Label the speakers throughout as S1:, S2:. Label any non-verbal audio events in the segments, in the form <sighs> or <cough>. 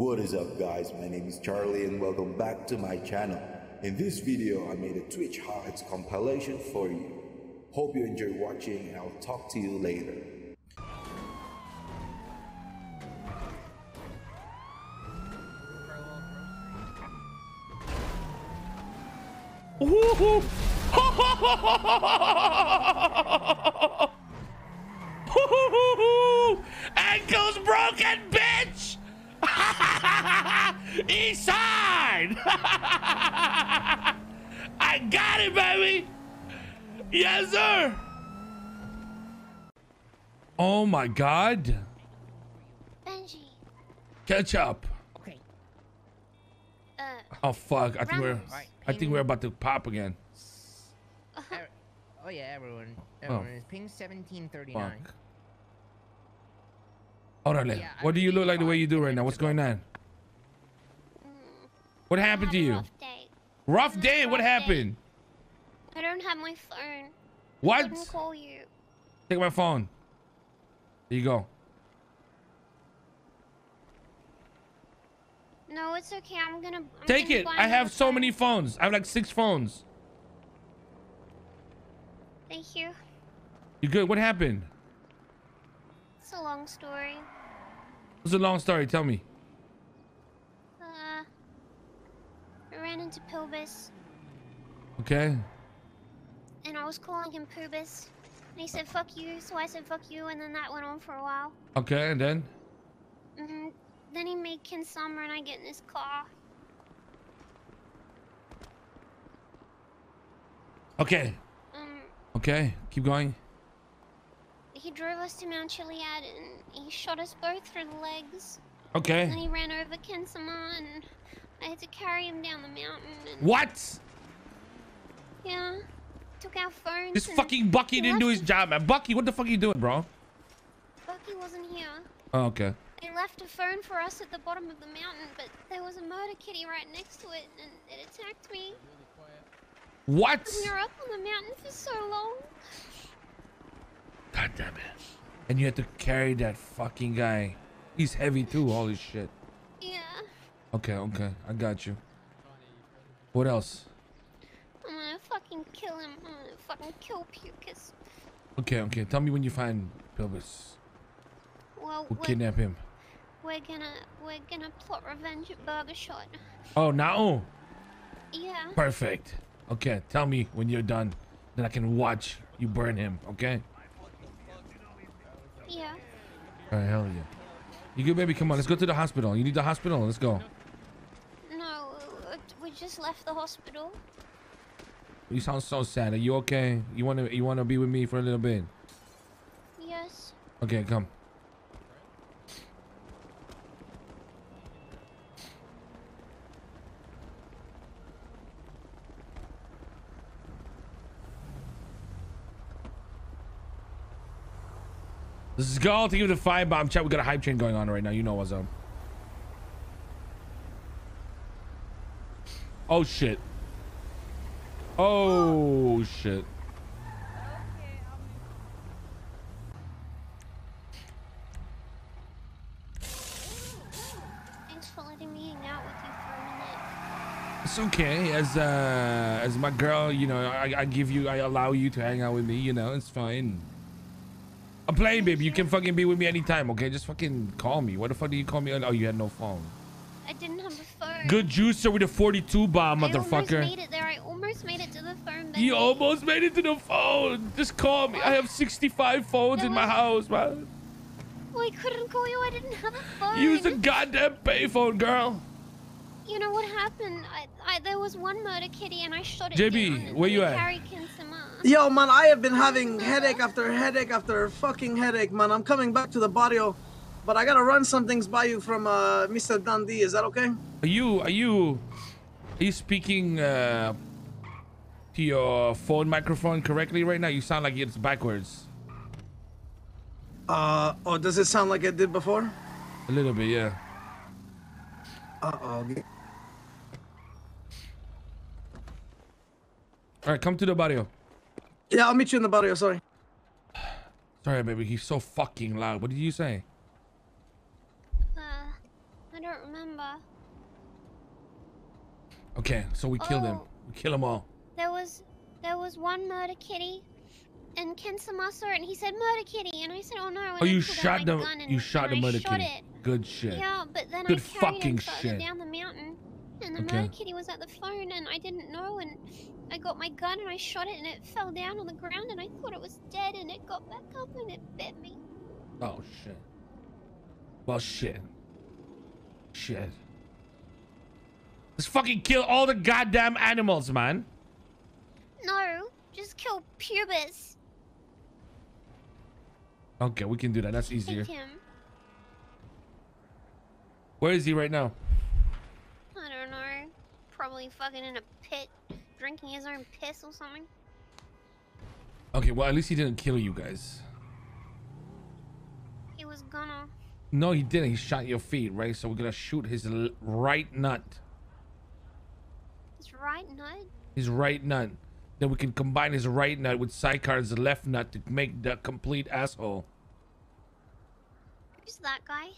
S1: What is up guys, my name is Charlie and welcome back to my channel. In this video I made a Twitch highlights compilation for you. Hope you enjoy watching and I'll talk to you later. <laughs>
S2: Ankles broken! East side! <laughs> I got it, baby! Yes, sir! Oh my god.
S3: Benji,
S2: Catch up.
S4: Okay.
S3: uh,
S2: Oh fuck. I think we're
S4: Right,
S2: I think we're about to pop again.
S4: Er- oh yeah, everyone.
S2: Oh.
S4: Everyone is ping 1739.
S2: Fuck. Orale.
S4: Yeah, I
S2: what do you look like the way you do right now? What's going on? What happened to you?
S3: rough day.
S2: Rough day. What
S3: day.
S2: happened?
S3: I don't have my phone. I
S2: What?
S3: couldn't call you.
S2: Take my phone. There you go.
S3: No, it's okay. I'm gonna. I'm
S2: Take
S3: gonna
S2: it. I have so
S3: phone.
S2: many phones. I have like six phones.
S3: Thank you.
S2: You good? What happened?
S3: It's a long story.
S2: It's a long story. Tell me.
S3: Uh, I ran into Pilbus,
S2: Okay.
S3: and I was calling him Pubis. And he said, fuck you, so I said, fuck you, and then that went on for a while.
S2: Okay. And then?
S3: hmm Then he made Ken Summer and I get in his car.
S2: Okay.
S3: Um,
S2: Okay. Keep going.
S3: he drove us to Mount Chiliad and he shot us both through the legs. Okay. And then he ran over Kensama and I had to carry him down the mountain. And
S2: What?
S3: Yeah. Took our phones.
S2: This fucking Bucky didn't do his job, man. Bucky, what the fuck are you doing, bro?
S3: Bucky wasn't here.
S2: Oh, okay.
S3: They left a phone for us at the bottom of the mountain, but there was a murder kitty right next to it and it attacked me.
S2: What?
S3: We were up on the mountain for so long.
S2: God damn it. And you had to carry that fucking guy. He's heavy too. Holy shit. Okay, okay. I got you. What else?
S3: I'm gonna fucking kill him. I'm gonna fucking kill Pucus.
S2: Okay, okay. Tell me when you find Pilbus.
S3: Well,
S2: We'll kidnap him.
S3: we're gonna we're gonna plot revenge at Burger Shot.
S2: Oh, now?
S3: Yeah.
S2: Perfect. Okay, tell me when you're done. Then I can watch you burn him, okay?
S3: Yeah.
S2: Alright, hell yeah. You good, baby? Come on, let's go to the hospital. You need the hospital? Let's go.
S3: Just left the hospital.
S2: You sound so sad. Are you okay? You wanna you wanna be with me for a little bit?
S3: Yes.
S2: Okay, come. Let's go to give the five bomb chat. We got a hype train going on right now. You know what's up. Oh shit. Oh shit.
S3: Thanks for letting me hang out with you for a minute.
S2: It's okay. As uh as my girl, you know, I, I give you I allow you to hang out with me, you know, it's fine. I'm playing, baby. You can fucking be with me anytime, okay? Just fucking call me. What the fuck did you call me? Oh, you had no phone.
S3: I didn't have a phone.
S2: Good juicer with a 42 bomb, motherfucker.
S3: I almost
S2: motherfucker.
S3: made it there. I almost made it to the phone.
S2: You almost made it to the phone. Just call me. I have 65 phones
S3: There
S2: in my
S3: was-
S2: house, man.
S3: Well, I couldn't call you. I didn't have a phone.
S2: Use a goddamn payphone, girl.
S3: You know what happened? I, I there was one murder kitty and I shot it
S2: JB,
S3: down.
S2: where you at?
S3: carried Kinsama.
S5: Yo, man, I have been having headache after headache after fucking headache, man. I'm coming back to the barrio, but I gotta run some things by you from uh, Mr. Dundee. Is that okay?
S2: Are you are you are you speaking uh to your phone microphone correctly right now? You sound like it's backwards.
S5: Uh, oh, does it sound like it did before?
S2: A little bit, yeah.
S5: Uh oh.
S2: All right, come to the barrio.
S5: Yeah, I'll meet you in the barrio. Sorry.
S2: Sorry, baby. He's so fucking loud. What did you say?
S3: Uh, I don't remember.
S2: Okay, so we killed him.
S3: Oh.
S2: We kill them all.
S3: There was there was one murder kitty and Ken Samasa and he said murder kitty and I said, Oh no,
S2: Oh, you shot the you shot the murder kitty.
S3: It.
S2: Good shit.
S3: Yeah, but then
S2: Good
S3: I carried
S2: fucking
S3: it
S2: shit.
S3: down the mountain and the
S2: Okay.
S3: murder kitty was at the phone and I didn't know and I got my gun and I shot it and it fell down on the ground and I thought it was dead and it got back up and it bit me.
S2: Oh shit. Well shit. Shit. Let's fucking kill all the goddamn animals, man.
S3: No, just kill Pubis.
S2: Okay, we can do that. That's easier. Where is he right now?
S3: I don't know. Probably fucking in a pit, drinking his own piss or something.
S2: Okay, well at least he didn't kill you guys.
S3: He was gonna.
S2: No, he didn't. He shot your feet, right? So we're gonna shoot his right nut.
S3: His right nut.
S2: His right nut. Then we can combine his right nut with Sycar's left nut to make the complete asshole.
S3: Who's that guy?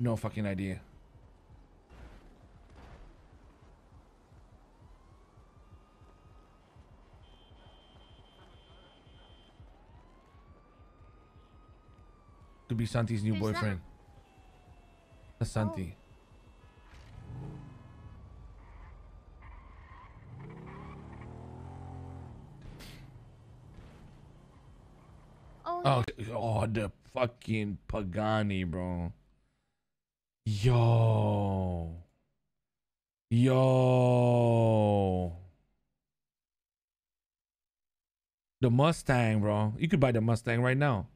S2: No fucking idea. Could be Santi's new
S3: Who's that?
S2: boyfriend. That's Santi.
S3: Oh,
S2: Oh, the fucking Pagani, bro. Yo. Yo. The Mustang, bro. You could buy the Mustang right now.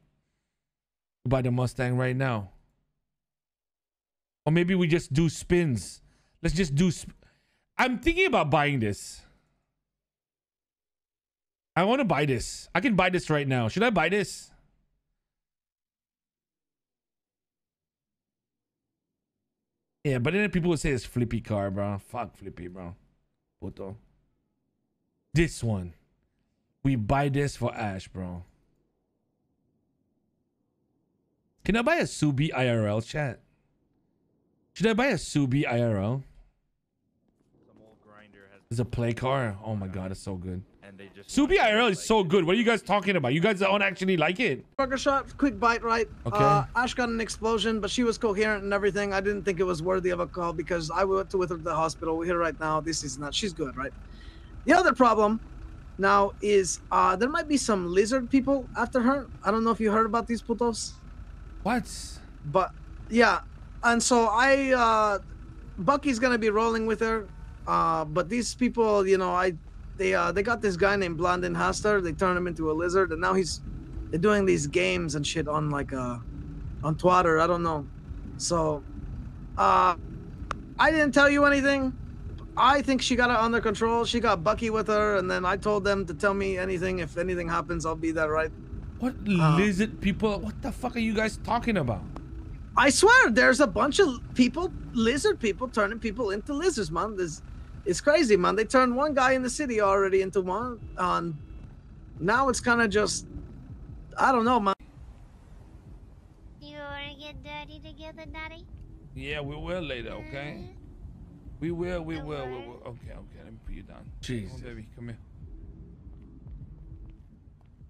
S2: Buy the Mustang right now. Or maybe we just do spins. Let's just do. I'm thinking about buying this. I want to buy this. I can buy this right now. Should I buy this? Yeah, but then people would say it's flippy car, bro. Fuck flippy, bro. Puto. This one. We buy this for Ash, bro. Can I buy a Subi IRL chat? Should I buy a Subi IRL?
S6: Some old grinder has
S2: It's a play car. Oh my god, it's so good.
S6: And they just
S2: Subi
S6: want to,
S2: IRL is so good. What are you guys talking about? You guys don't actually like it.
S5: Burger shot, quick bite, right?
S2: Okay.
S5: Uh, Ash got an explosion, but she was coherent and everything. I didn't think it was worthy of a call because I went to with her to the hospital. We're here right now. This is not. She's good, right? The other problem now is uh, there might be some lizard people after her. I don't know if you heard about these putos,
S2: What?
S5: but yeah. And so I, uh, Bucky's gonna be rolling with her. Uh, but these people, you know, I, they, uh, they got this guy named Blondin Haster. They turned him into a lizard, and now he's, they're doing these games and shit on like, uh, on Twitter. I don't know. So, uh, I didn't tell you anything. I think she got it under control. She got Bucky with her, and then I told them to tell me anything. If anything happens, I'll be there, right?
S2: What
S5: Uh,
S2: lizard people? What the fuck are you guys talking about?
S5: I swear, there's a bunch of people, lizard people, turning people into lizards, man. This, it's crazy, man. They turned one guy in the city already into one, and now it's kind of just, I don't know, man.
S3: You wanna get dirty together, Daddy?
S2: Yeah, we will later, mm-hmm. okay? We will, we will, we will. Okay, okay, let me put you down. Jesus. Come on, baby, come here.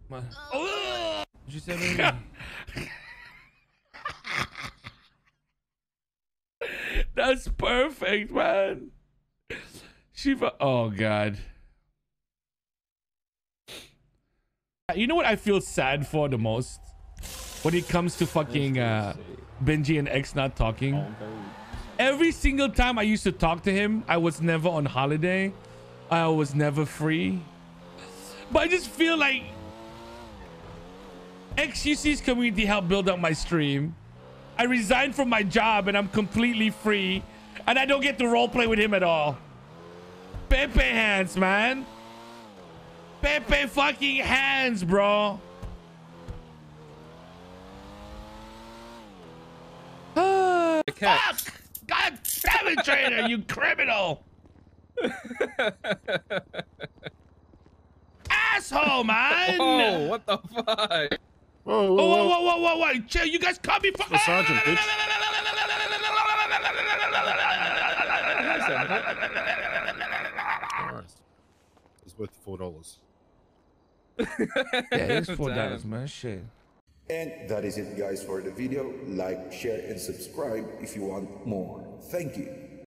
S2: Come on. Oh! oh! What you say, baby? <laughs> That's perfect, man. Shiva. Oh, God. You know what I feel sad for the most? When it comes to fucking uh, Benji and X not talking. Every single time I used to talk to him, I was never on holiday. I was never free. But I just feel like xQc's community helped build up my stream. I resigned from my job and I'm completely free. And I don't get to roleplay with him at all. Pepe hands, man. Pepe fucking hands, bro. <sighs> Fuck! God damn it, trainer, you criminal! Asshole, man! <laughs>
S7: Oh, what the fuck?
S2: Whoa, whoa, oh, whoa, whoa, whoa, whoa! Chill, you guys caught me for.
S7: The sergeant, bitch. <laughs>
S8: Christ. It's worth four dollars.
S2: Yeah, it's <laughs> four dollars, man. Shit.
S1: And that is it guys for the video. Like, share and subscribe if you want more. Thank you.